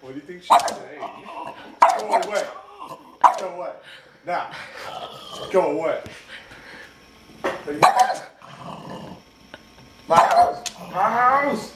What do you think she's saying? Go away. Go away. Now. Go away. My house. My house.